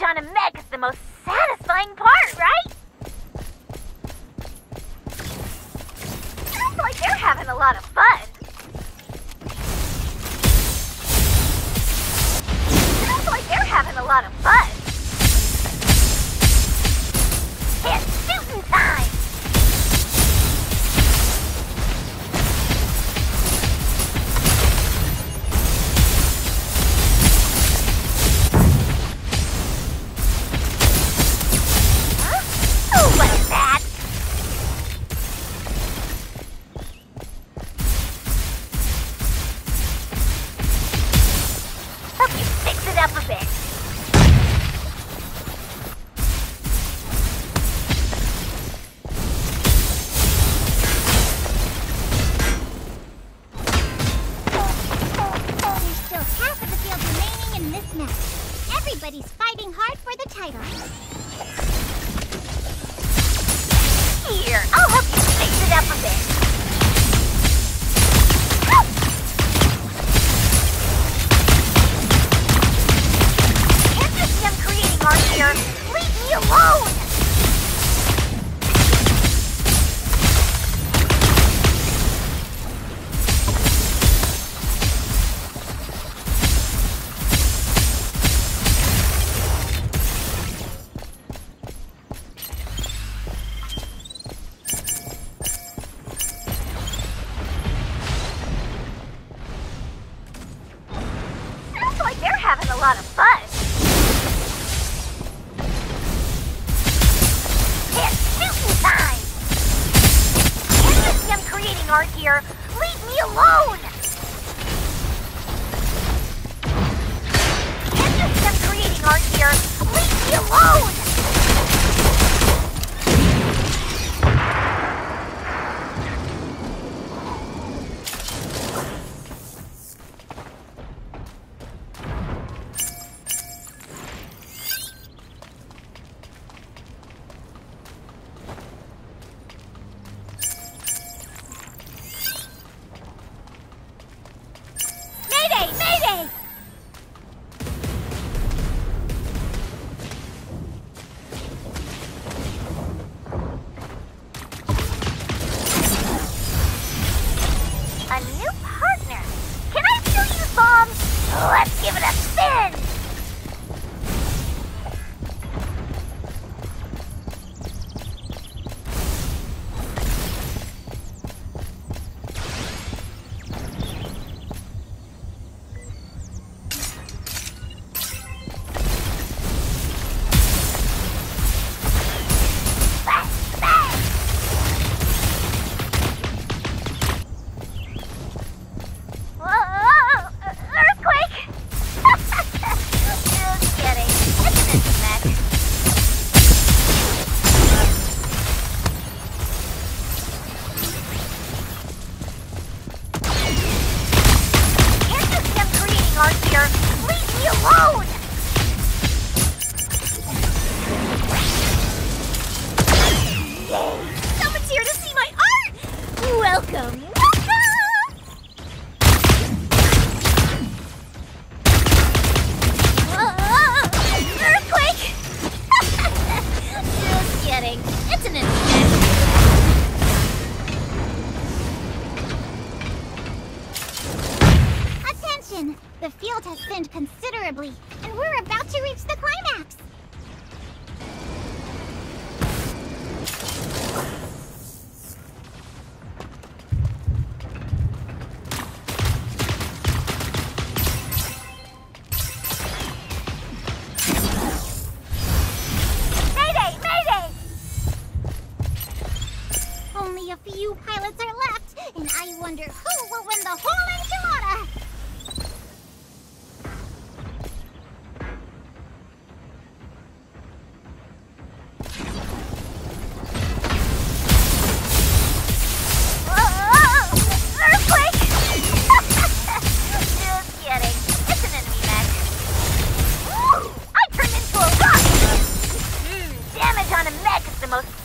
damage on a mech is the most satisfying part, right? Sounds like they're having a lot of fun. Sounds like they're having a lot of fun. Up a bit. There's still half of the field remaining in this match. Everybody's fighting hard for the title. Here, I'll help you fix it up a bit. Alone! Like they're having a lot of fun. Art here? Leave me alone! You see creating art here? Leave me alone! Martier! Leave me alone! Someone's here to see my art! Welcome, most